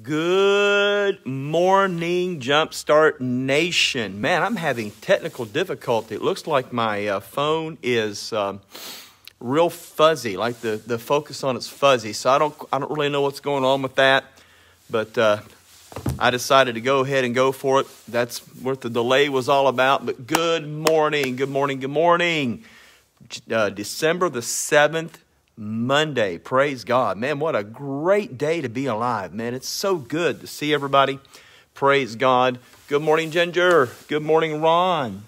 Good morning, Jumpstart Nation. Man, I'm having technical difficulty. It looks like my uh, phone is um, real fuzzy, like the, the focus on it's fuzzy. So I don't I don't really know what's going on with that, but uh, I decided to go ahead and go for it. That's what the delay was all about. But good morning, good morning, good morning. Uh, December the seventh, Monday. Praise God. Man, what a great day to be alive, man. It's so good to see everybody. Praise God. Good morning, Ginger. Good morning, Ron.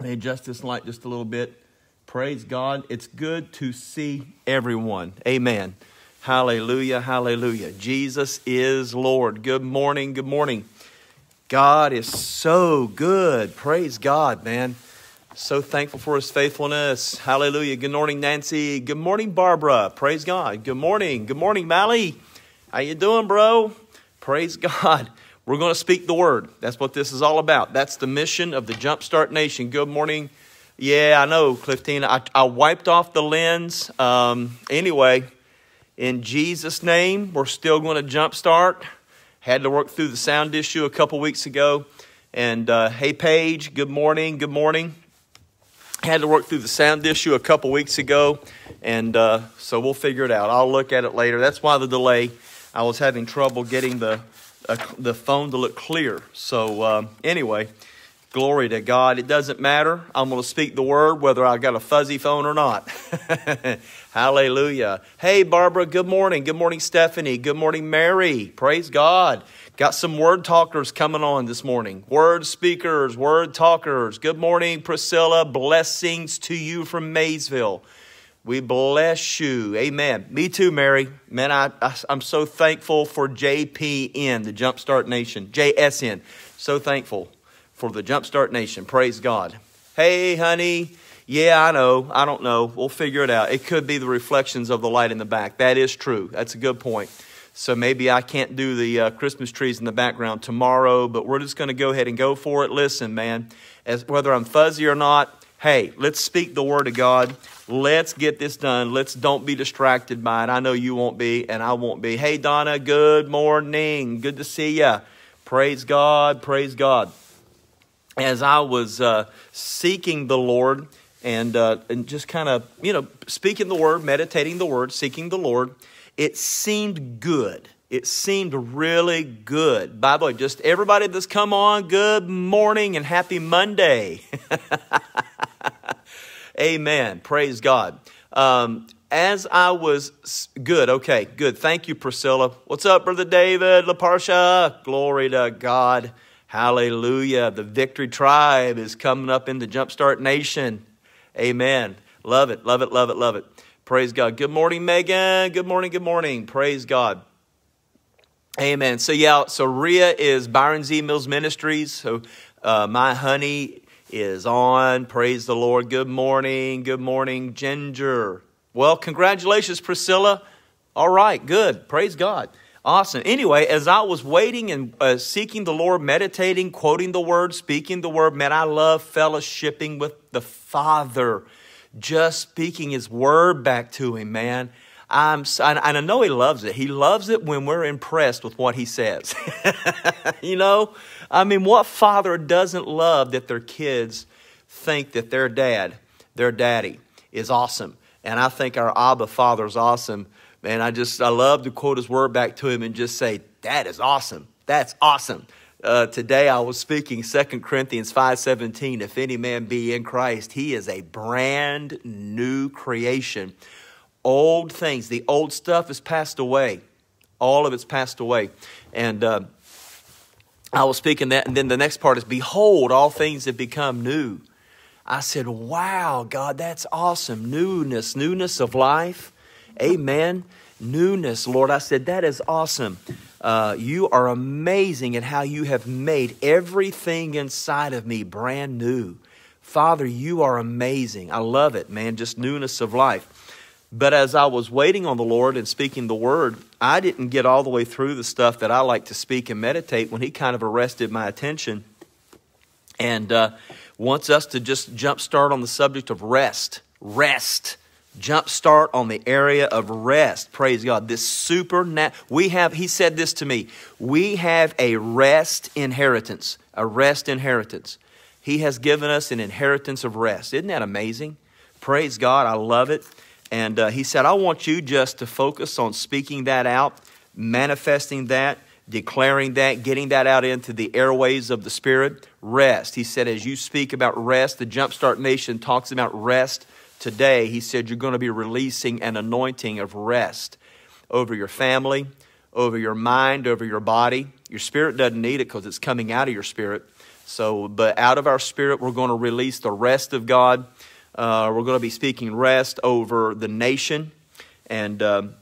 Me adjust this light just a little bit. Praise God. It's good to see everyone. Amen. Hallelujah. Hallelujah. Jesus is Lord. Good morning. Good morning. God is so good. Praise God, man. So thankful for his faithfulness. Hallelujah. Good morning, Nancy. Good morning, Barbara. Praise God. Good morning. Good morning, Mally. How you doing, bro? Praise God. We're going to speak the word. That's what this is all about. That's the mission of the Jumpstart Nation. Good morning. Yeah, I know, Clifton. I, I wiped off the lens. Um, anyway, in Jesus' name, we're still going to jumpstart. Had to work through the sound issue a couple weeks ago. And uh, hey, Paige, good morning. Good morning had to work through the sound issue a couple weeks ago, and uh, so we'll figure it out. I'll look at it later. That's why the delay. I was having trouble getting the uh, the phone to look clear. So um, anyway, glory to God. It doesn't matter. I'm going to speak the word whether I've got a fuzzy phone or not. Hallelujah. Hey, Barbara. Good morning. Good morning, Stephanie. Good morning, Mary. Praise God. Got some word talkers coming on this morning. Word speakers, word talkers. Good morning, Priscilla. Blessings to you from Maysville. We bless you. Amen. Me too, Mary. Man, I, I, am so thankful for JPN, the Jumpstart Nation. JSN. So thankful for the Jumpstart Nation. Praise God. Hey, honey. Yeah, I know. I don't know. We'll figure it out. It could be the reflections of the light in the back. That is true. That's a good point. So maybe I can't do the uh, Christmas trees in the background tomorrow, but we're just going to go ahead and go for it. Listen, man, as whether I'm fuzzy or not, hey, let's speak the word of God. Let's get this done. Let's don't be distracted by it. I know you won't be, and I won't be. Hey, Donna, good morning. Good to see you. Praise God. Praise God. As I was uh, seeking the Lord and uh, and just kind of you know speaking the word, meditating the word, seeking the Lord it seemed good. It seemed really good. By the way, just everybody that's come on, good morning and happy Monday. Amen. Praise God. Um, as I was good, okay, good. Thank you, Priscilla. What's up, Brother David LaParsha? Glory to God. Hallelujah. The Victory Tribe is coming up in the Jumpstart Nation. Amen. Love it, love it, love it, love it. Praise God. Good morning, Megan. Good morning, good morning. Praise God. Amen. So, yeah, so Ria is Byron Z Mills Ministries. So, uh, my honey is on. Praise the Lord. Good morning. Good morning, Ginger. Well, congratulations, Priscilla. All right, good. Praise God. Awesome. Anyway, as I was waiting and uh, seeking the Lord, meditating, quoting the word, speaking the word, man, I love fellowshipping with the Father just speaking his word back to him, man. I'm, and I know he loves it. He loves it when we're impressed with what he says. you know, I mean, what father doesn't love that their kids think that their dad, their daddy, is awesome? And I think our Abba Father is awesome. Man, I just, I love to quote his word back to him and just say, that is awesome. That's awesome. Uh, today I was speaking 2 Corinthians 5:17 if any man be in Christ he is a brand new creation. Old things the old stuff has passed away. All of it's passed away. And uh, I was speaking that and then the next part is behold all things have become new. I said wow God that's awesome. Newness newness of life. Amen. Newness Lord. I said that is awesome uh, you are amazing at how you have made everything inside of me brand new. Father, you are amazing. I love it, man, just newness of life. But as I was waiting on the Lord and speaking the word, I didn't get all the way through the stuff that I like to speak and meditate when He kind of arrested my attention and uh, wants us to just jump start on the subject of rest. Rest. Jump start on the area of rest. Praise God. This supernatural, we have, he said this to me, we have a rest inheritance, a rest inheritance. He has given us an inheritance of rest. Isn't that amazing? Praise God. I love it. And uh, he said, I want you just to focus on speaking that out, manifesting that, declaring that, getting that out into the airways of the Spirit. Rest. He said, as you speak about rest, the Jumpstart Nation talks about rest today, he said, You're going to be releasing an anointing of rest over your family, over your mind, over your body. Your spirit doesn't need it because it's coming out of your spirit. So, but out of our spirit, we're going to release the rest of God. Uh, we're going to be speaking rest over the nation, and um,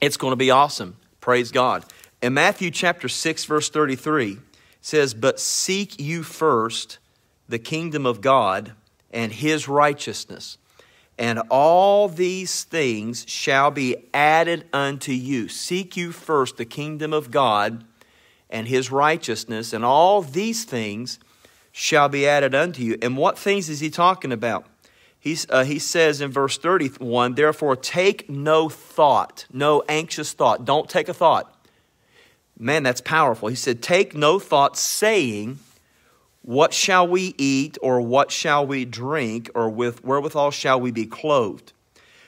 it's going to be awesome. Praise God. In Matthew chapter 6, verse 33, says, But seek you first the kingdom of God and his righteousness. And all these things shall be added unto you. Seek you first the kingdom of God and his righteousness, and all these things shall be added unto you. And what things is he talking about? He's, uh, he says in verse 31 Therefore, take no thought, no anxious thought. Don't take a thought. Man, that's powerful. He said, Take no thought, saying, what shall we eat, or what shall we drink, or with wherewithal shall we be clothed?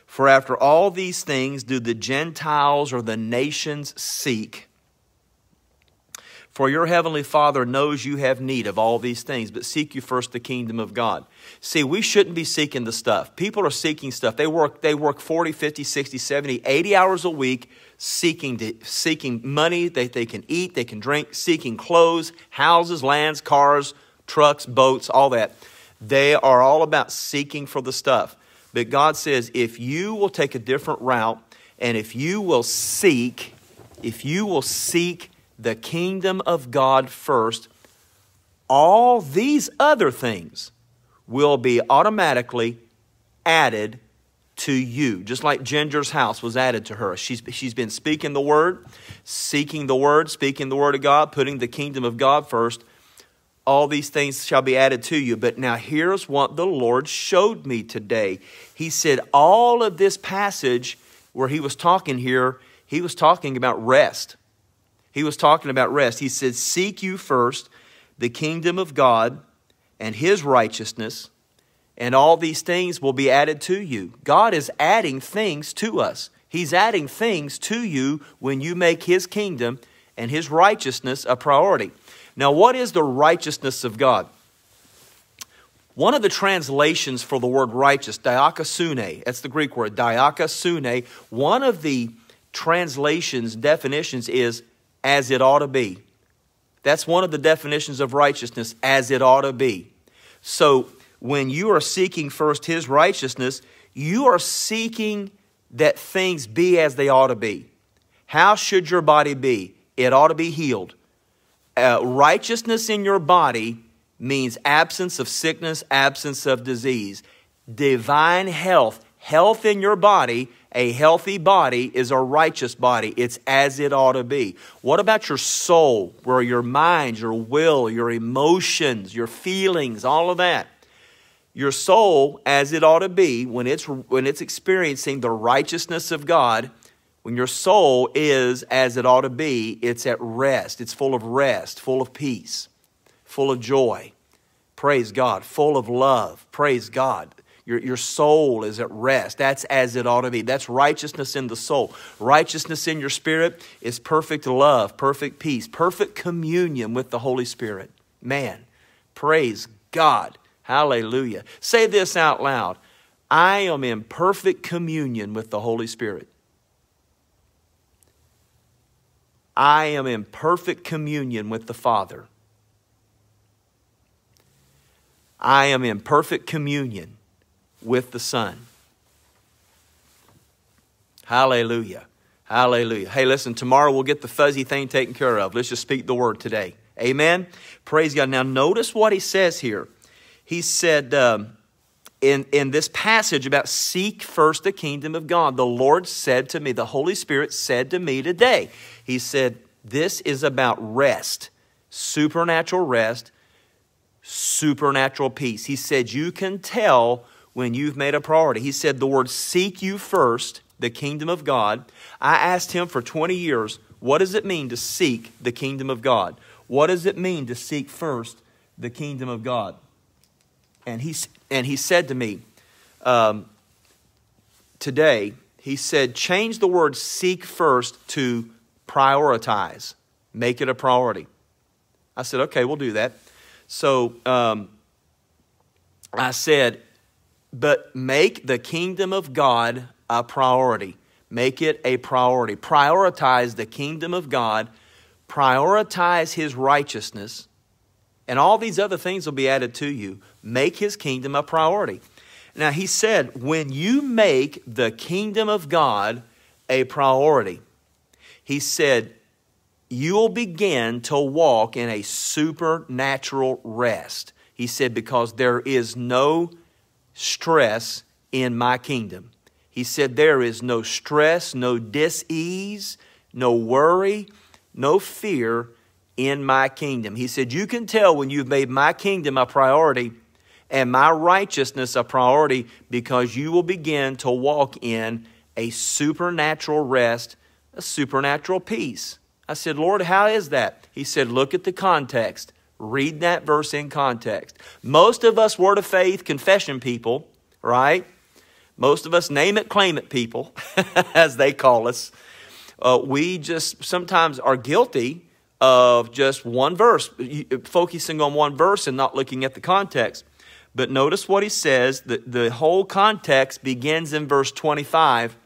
For after all these things do the Gentiles or the nations seek. For your heavenly Father knows you have need of all these things, but seek you first the kingdom of God. See, we shouldn't be seeking the stuff. People are seeking stuff. They work, they work 40, 50, 60, 70, 80 hours a week seeking, to, seeking money that they can eat, they can drink, seeking clothes, houses, lands, cars, trucks, boats, all that. They are all about seeking for the stuff. But God says, if you will take a different route and if you will seek, if you will seek the kingdom of God first, all these other things will be automatically added to you. Just like Ginger's house was added to her. She's, she's been speaking the word, seeking the word, speaking the word of God, putting the kingdom of God first all these things shall be added to you. But now here's what the Lord showed me today. He said, all of this passage where he was talking here, he was talking about rest. He was talking about rest. He said, Seek you first the kingdom of God and his righteousness, and all these things will be added to you. God is adding things to us. He's adding things to you when you make his kingdom and his righteousness a priority. Now, what is the righteousness of God? One of the translations for the word righteous, dikaiosune, that's the Greek word, dikaiosune, one of the translations, definitions is as it ought to be. That's one of the definitions of righteousness, as it ought to be. So when you are seeking first his righteousness, you are seeking that things be as they ought to be. How should your body be? It ought to be healed uh, righteousness in your body means absence of sickness, absence of disease. Divine health, health in your body, a healthy body is a righteous body. It's as it ought to be. What about your soul, where your mind, your will, your emotions, your feelings, all of that? Your soul, as it ought to be, when it's, when it's experiencing the righteousness of God, when your soul is as it ought to be, it's at rest. It's full of rest, full of peace, full of joy. Praise God. Full of love. Praise God. Your, your soul is at rest. That's as it ought to be. That's righteousness in the soul. Righteousness in your spirit is perfect love, perfect peace, perfect communion with the Holy Spirit. Man, praise God. Hallelujah. Say this out loud I am in perfect communion with the Holy Spirit. I am in perfect communion with the Father. I am in perfect communion with the Son. Hallelujah. Hallelujah. Hey, listen, tomorrow we'll get the fuzzy thing taken care of. Let's just speak the word today. Amen. Praise God. Now, notice what he says here. He said um, in, in this passage about seek first the kingdom of God, the Lord said to me, the Holy Spirit said to me today, he said, This is about rest, supernatural rest, supernatural peace. He said, You can tell when you've made a priority. He said the word seek you first, the kingdom of God. I asked him for 20 years, what does it mean to seek the kingdom of God? What does it mean to seek first the kingdom of God? And he, and he said to me um, today, he said, change the word seek first to prioritize, make it a priority. I said, okay, we'll do that. So um, I said, but make the kingdom of God a priority. Make it a priority. Prioritize the kingdom of God, prioritize his righteousness, and all these other things will be added to you. Make his kingdom a priority. Now, he said, when you make the kingdom of God a priority, he said, you'll begin to walk in a supernatural rest. He said, because there is no stress in my kingdom. He said, there is no stress, no dis-ease, no worry, no fear in my kingdom. He said, you can tell when you've made my kingdom a priority and my righteousness a priority because you will begin to walk in a supernatural rest, a supernatural peace. I said, Lord, how is that? He said, look at the context. Read that verse in context. Most of us word of faith confession people, right? Most of us name it, claim it people, as they call us. Uh, we just sometimes are guilty of just one verse, focusing on one verse and not looking at the context. But notice what he says. The, the whole context begins in verse 25,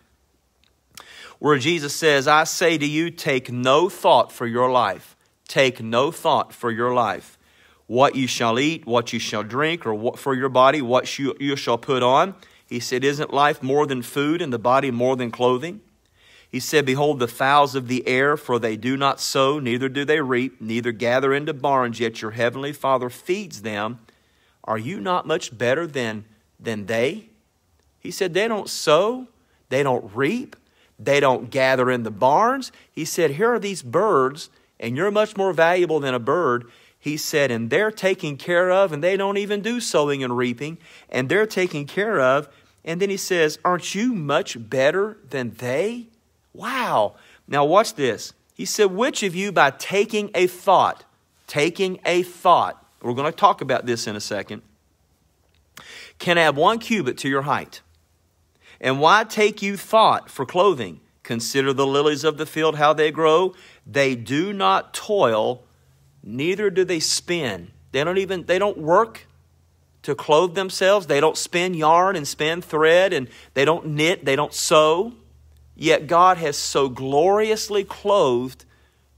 where Jesus says, I say to you, take no thought for your life. Take no thought for your life. What you shall eat, what you shall drink, or what for your body, what you, you shall put on. He said, Isn't life more than food, and the body more than clothing? He said, Behold the fowls of the air, for they do not sow, neither do they reap, neither gather into barns, yet your heavenly Father feeds them. Are you not much better than, than they? He said, They don't sow, they don't reap, they don't gather in the barns. He said, Here are these birds, and you're much more valuable than a bird. He said, and they're taken care of, and they don't even do sowing and reaping, and they're taken care of. And then he says, Aren't you much better than they? Wow. Now, watch this. He said, Which of you, by taking a thought, taking a thought, we're going to talk about this in a second, can add one cubit to your height. And why take you thought for clothing? Consider the lilies of the field, how they grow. They do not toil, neither do they spin. They don't even they don't work to clothe themselves. They don't spin yarn and spin thread and they don't knit, they don't sew. Yet God has so gloriously clothed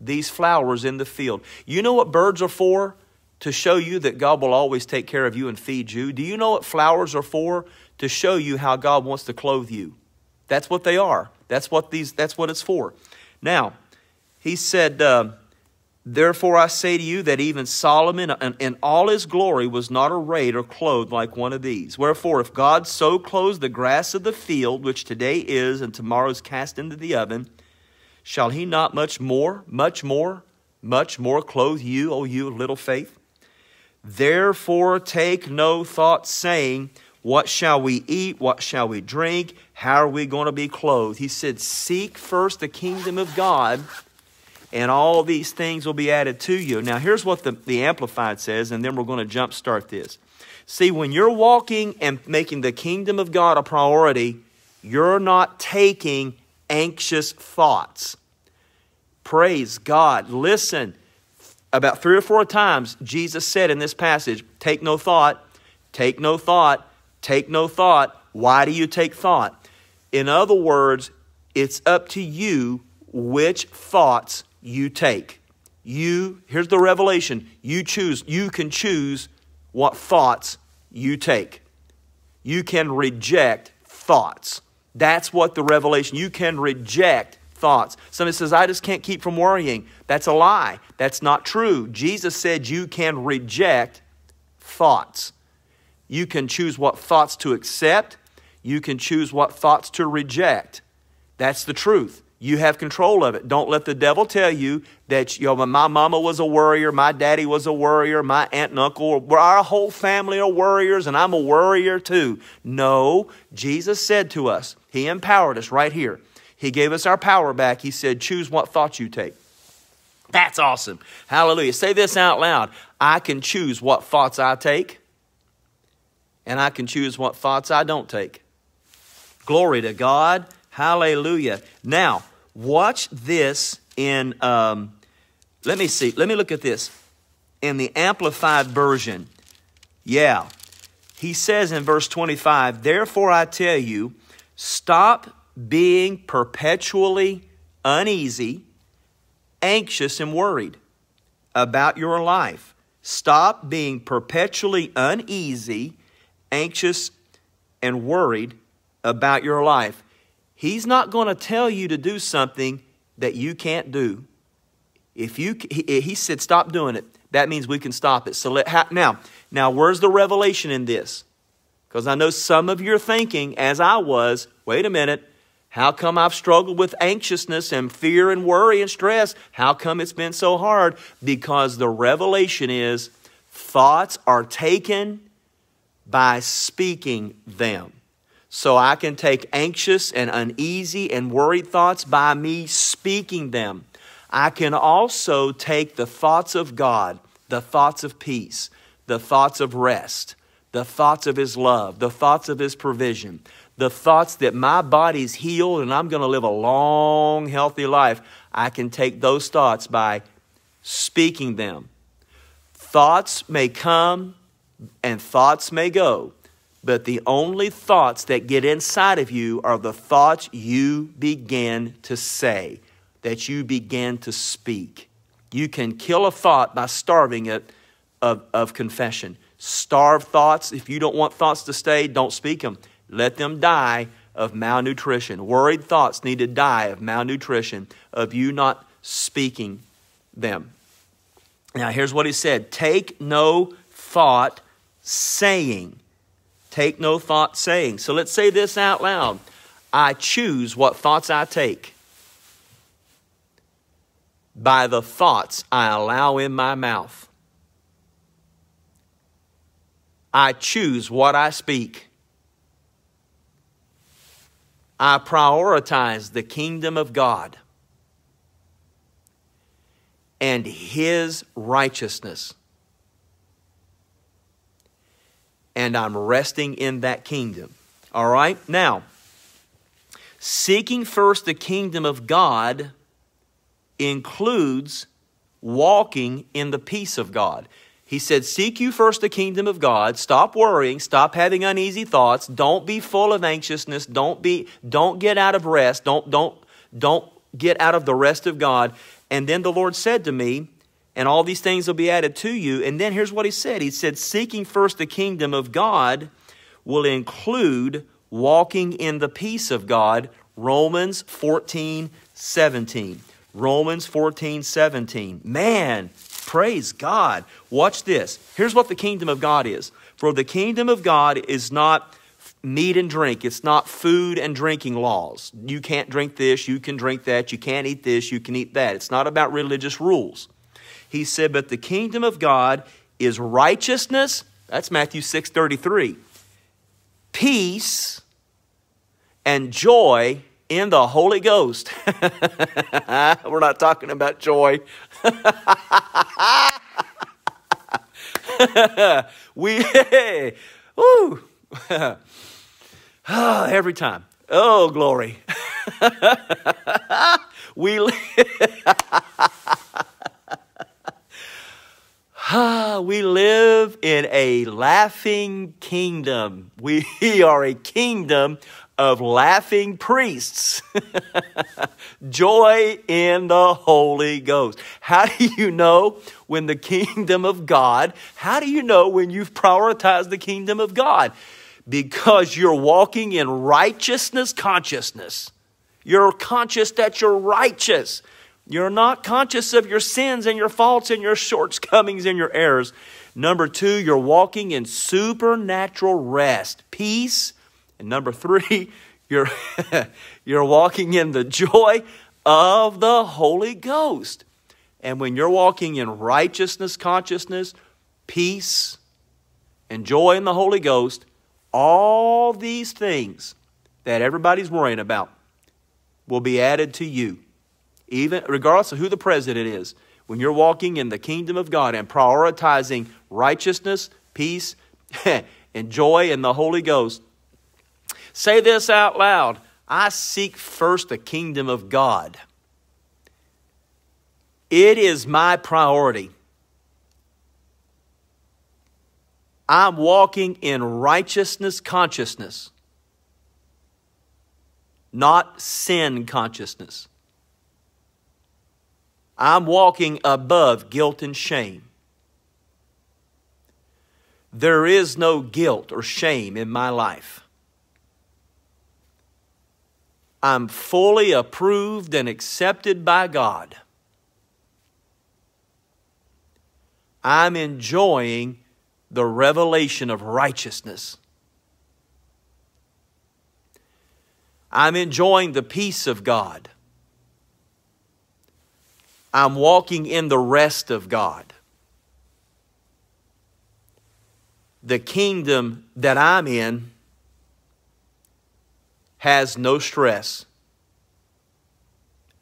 these flowers in the field. You know what birds are for? to show you that God will always take care of you and feed you. Do you know what flowers are for? To show you how God wants to clothe you. That's what they are. That's what these. That's what it's for. Now, he said, uh, "Therefore I say to you that even Solomon, in, in all his glory, was not arrayed or clothed like one of these. Wherefore, if God so clothes the grass of the field, which today is and tomorrow is cast into the oven, shall He not much more, much more, much more clothe you, O you of little faith?" Therefore, take no thought, saying, What shall we eat? What shall we drink? How are we going to be clothed? He said, Seek first the kingdom of God, and all these things will be added to you. Now, here's what the, the Amplified says, and then we're going to jump start this. See, when you're walking and making the kingdom of God a priority, you're not taking anxious thoughts. Praise God. Listen, about three or four times, Jesus said in this passage, Take no thought, take no thought, take no thought. Why do you take thought? In other words, it's up to you which thoughts you take. You, here's the revelation you choose, you can choose what thoughts you take. You can reject thoughts. That's what the revelation, you can reject thoughts. Somebody says, I just can't keep from worrying. That's a lie. That's not true. Jesus said you can reject thoughts. You can choose what thoughts to accept, you can choose what thoughts to reject. That's the truth. You have control of it. Don't let the devil tell you that you know, my mama was a worrier, my daddy was a worrier, my aunt and uncle, our whole family are worriers, and I'm a worrier too. No, Jesus said to us, He empowered us right here. He gave us our power back. He said, Choose what thoughts you take. That's awesome. Hallelujah. Say this out loud I can choose what thoughts I take, and I can choose what thoughts I don't take. Glory to God. Hallelujah. Now, watch this in, um, let me see, let me look at this. In the Amplified Version, yeah, he says in verse 25, Therefore I tell you, stop being perpetually uneasy, anxious, and worried about your life. Stop being perpetually uneasy, anxious, and worried about your life. He's not going to tell you to do something that you can't do. If you, he, he said, stop doing it. That means we can stop it. So let, how, now, now, where's the revelation in this? Because I know some of you are thinking, as I was, wait a minute, how come I've struggled with anxiousness and fear and worry and stress? How come it's been so hard? Because the revelation is thoughts are taken by speaking them. So I can take anxious and uneasy and worried thoughts by me speaking them. I can also take the thoughts of God, the thoughts of peace, the thoughts of rest, the thoughts of His love, the thoughts of His provision, the thoughts that my body's healed and I'm going to live a long, healthy life. I can take those thoughts by speaking them. Thoughts may come and thoughts may go. But the only thoughts that get inside of you are the thoughts you begin to say, that you begin to speak. You can kill a thought by starving it of, of confession. Starve thoughts. If you don't want thoughts to stay, don't speak them. Let them die of malnutrition. Worried thoughts need to die of malnutrition, of you not speaking them. Now, here's what he said Take no thought saying Take no thought saying. So let's say this out loud I choose what thoughts I take by the thoughts I allow in my mouth. I choose what I speak. I prioritize the kingdom of God and His righteousness. And I'm resting in that kingdom. All right? Now, seeking first the kingdom of God includes walking in the peace of God. He said, Seek you first the kingdom of God. Stop worrying. Stop having uneasy thoughts. Don't be full of anxiousness. Don't be, don't get out of rest. Don't, don't, don't get out of the rest of God. And then the Lord said to me, and all these things will be added to you. And then here's what he said He said, Seeking first the kingdom of God will include walking in the peace of God. Romans 14, 17. Romans 14, 17. Man, praise God. Watch this. Here's what the kingdom of God is. For the kingdom of God is not meat and drink. It's not food and drinking laws. You can't drink this, you can drink that, you can't eat this, you can eat that. It's not about religious rules. He said, But the kingdom of God is righteousness. That's Matthew 6 33. Peace and joy in the Holy Ghost. We're not talking about joy. we, woo. oh, every time. Oh, glory. we Ah, we live in a laughing kingdom. We are a kingdom of laughing priests. Joy in the Holy Ghost. How do you know when the kingdom of God, how do you know when you've prioritized the kingdom of God? Because you're walking in righteousness consciousness. You're conscious that you're righteous. You're not conscious of your sins and your faults and your shortcomings and your errors. Number two, you're walking in supernatural rest, peace. And number three, you're, you're walking in the joy of the Holy Ghost. And when you're walking in righteousness, consciousness, peace, and joy in the Holy Ghost, all these things that everybody's worrying about will be added to you, even regardless of who the president is. When you're walking in the kingdom of God and prioritizing righteousness, peace, and joy in the Holy Ghost, say this out loud I seek first the kingdom of God. It is my priority. I'm walking in righteousness consciousness, not sin consciousness. I'm walking above guilt and shame. There is no guilt or shame in my life. I'm fully approved and accepted by God. I'm enjoying the revelation of righteousness. I'm enjoying the peace of God. I'm walking in the rest of God. The kingdom that I'm in has no stress,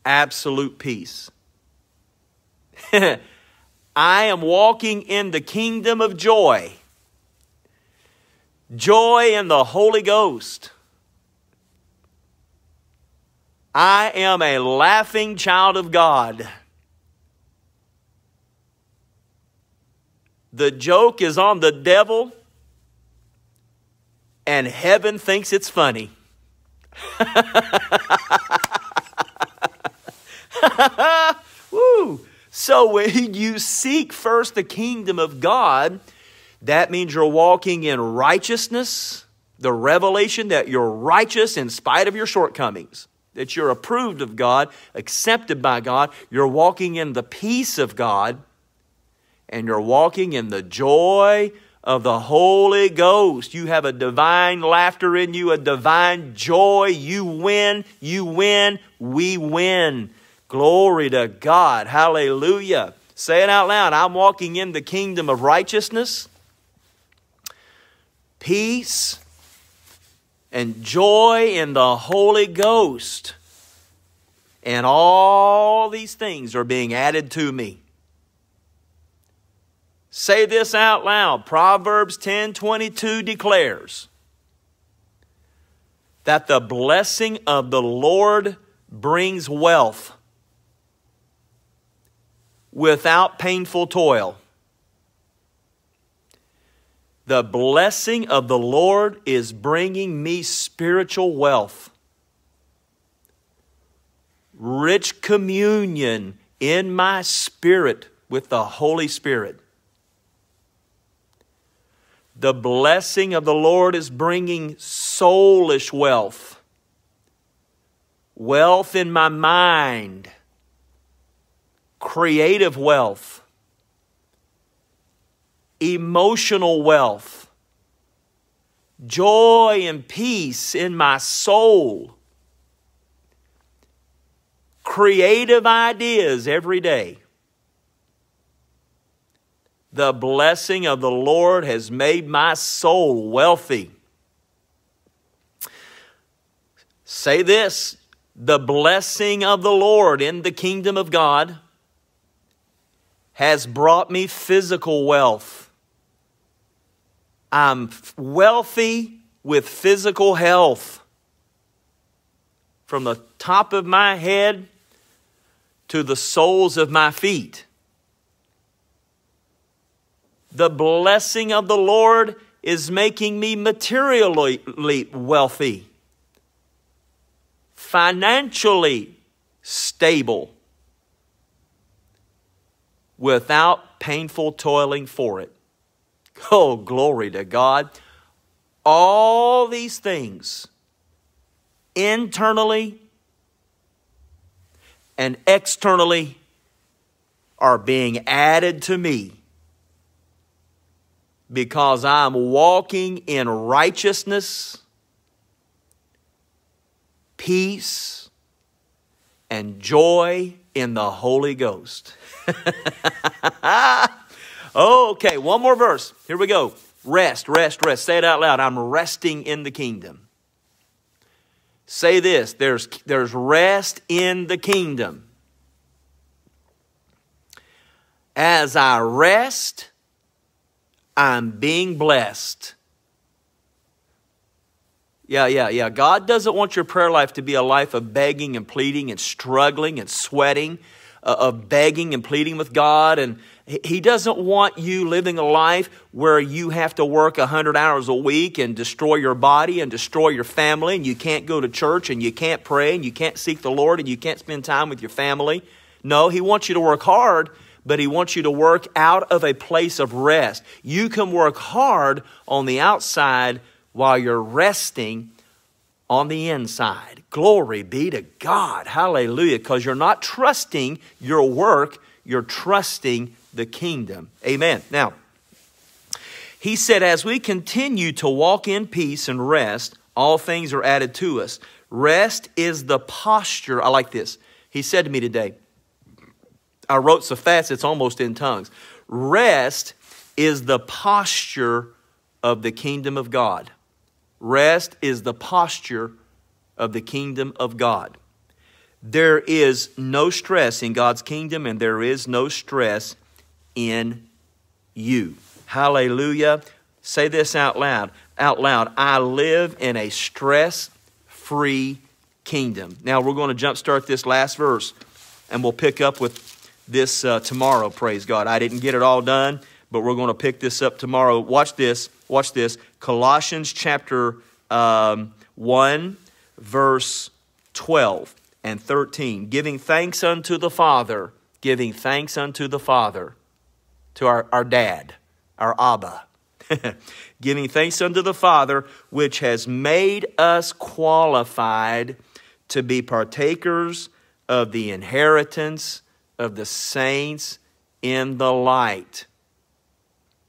absolute peace. I am walking in the kingdom of joy, joy in the Holy Ghost. I am a laughing child of God. The joke is on the devil, and heaven thinks it's funny. Woo! So when you seek first the kingdom of God, that means you're walking in righteousness, the revelation that you're righteous in spite of your shortcomings, that you're approved of God, accepted by God, you're walking in the peace of God, and you're walking in the joy of the Holy Ghost. You have a divine laughter in you, a divine joy. You win, you win, we win. Glory to God. Hallelujah. Say it out loud. I'm walking in the kingdom of righteousness, peace, and joy in the Holy Ghost. And all these things are being added to me. Say this out loud. Proverbs 10:22 declares that the blessing of the Lord brings wealth without painful toil. The blessing of the Lord is bringing me spiritual wealth, rich communion in my spirit with the Holy Spirit. The blessing of the Lord is bringing soulish wealth, wealth in my mind, creative wealth, emotional wealth, joy and peace in my soul, creative ideas every day. The blessing of the Lord has made my soul wealthy. Say this the blessing of the Lord in the kingdom of God has brought me physical wealth. I'm wealthy with physical health. From the top of my head to the soles of my feet. The blessing of the Lord is making me materially wealthy, financially stable, without painful toiling for it. Oh, glory to God. All these things, internally and externally, are being added to me because I'm walking in righteousness, peace, and joy in the Holy Ghost. okay, one more verse. Here we go. Rest, rest, rest. Say it out loud. I'm resting in the kingdom. Say this there's, there's rest in the kingdom. As I rest, I'm being blessed. Yeah, yeah, yeah. God doesn't want your prayer life to be a life of begging and pleading and struggling and sweating, uh, of begging and pleading with God. And He doesn't want you living a life where you have to work 100 hours a week and destroy your body and destroy your family, and you can't go to church and you can't pray and you can't seek the Lord and you can't spend time with your family. No, He wants you to work hard, but He wants you to work out of a place of rest. You can work hard on the outside while you're resting on the inside. Glory be to God. Hallelujah. Because you're not trusting your work, you're trusting the kingdom. Amen. Now, he said, as we continue to walk in peace and rest, all things are added to us. Rest is the posture. I like this. He said to me today, I wrote so fast it's almost in tongues. Rest is the posture of the kingdom of God. Rest is the posture of the kingdom of God. There is no stress in God's kingdom, and there is no stress in you. Hallelujah. Say this out loud. Out loud. I live in a stress free kingdom. Now we're going to jumpstart this last verse, and we'll pick up with this uh, tomorrow. Praise God. I didn't get it all done, but we're going to pick this up tomorrow. Watch this. Watch this. Colossians chapter um, 1, verse 12 and 13. Giving thanks unto the Father, giving thanks unto the Father, to our, our dad, our Abba. giving thanks unto the Father, which has made us qualified to be partakers of the inheritance of the saints in the light.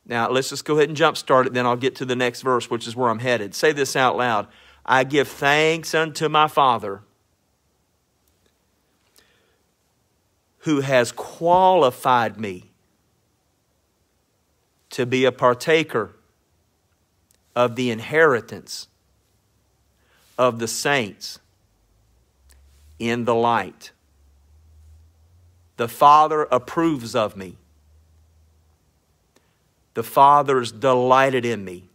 Now, let's just go ahead and jumpstart it, then I'll get to the next verse, which is where I'm headed. Say this out loud I give thanks unto my Father who has qualified me to be a partaker of the inheritance of the saints in the light. The Father approves of me. The Father's delighted in me.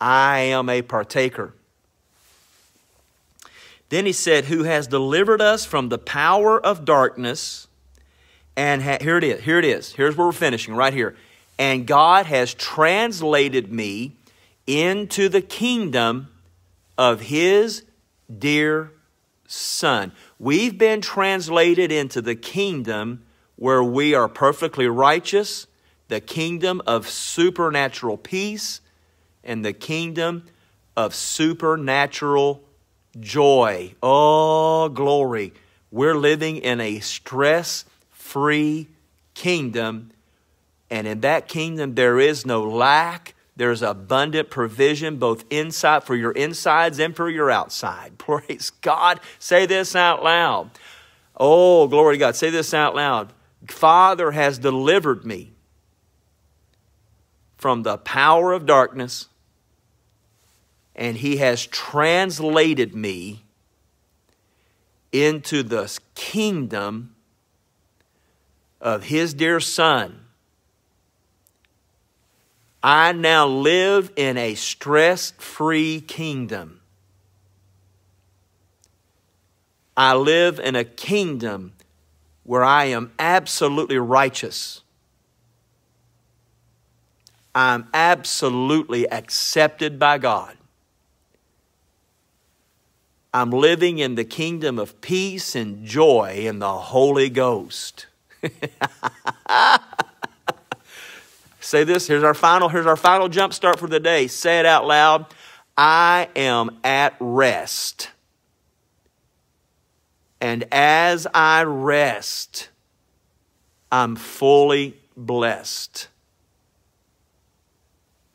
I am a partaker. Then he said, Who has delivered us from the power of darkness. And here it is. Here it is. Here's where we're finishing, right here. And God has translated me into the kingdom of his dear Son. We've been translated into the kingdom where we are perfectly righteous the kingdom of supernatural peace and the kingdom of supernatural joy. Oh, glory. We're living in a stress free kingdom. And in that kingdom, there is no lack. There's abundant provision both inside for your insides and for your outside. Praise God. Say this out loud. Oh, glory to God. Say this out loud. Father has delivered me from the power of darkness, and He has translated me into the kingdom of His dear Son. I now live in a stress free kingdom. I live in a kingdom where I am absolutely righteous. I'm absolutely accepted by God. I'm living in the kingdom of peace and joy in the Holy Ghost. Say this, here's our final, here's our final jump start for the day. Say it out loud. I am at rest. And as I rest, I'm fully blessed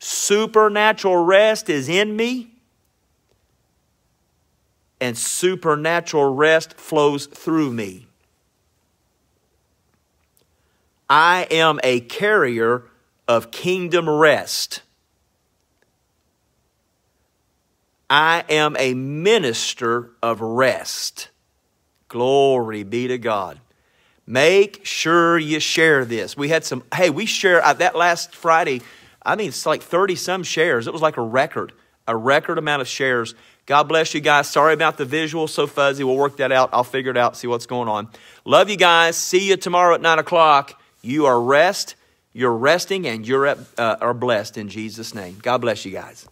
supernatural rest is in me. and supernatural rest flows through me. I am a carrier of kingdom rest. I am a minister of rest. Glory be to God. Make sure you share this. We had some, hey, we share uh, that last Friday. I mean, it's like 30 some shares. It was like a record, a record amount of shares. God bless you guys. Sorry about the visual, so fuzzy. We'll work that out. I'll figure it out, see what's going on. Love you guys. See you tomorrow at 9 o'clock. You are rest, you're resting, and you're uh, are blessed in Jesus' name. God bless you guys.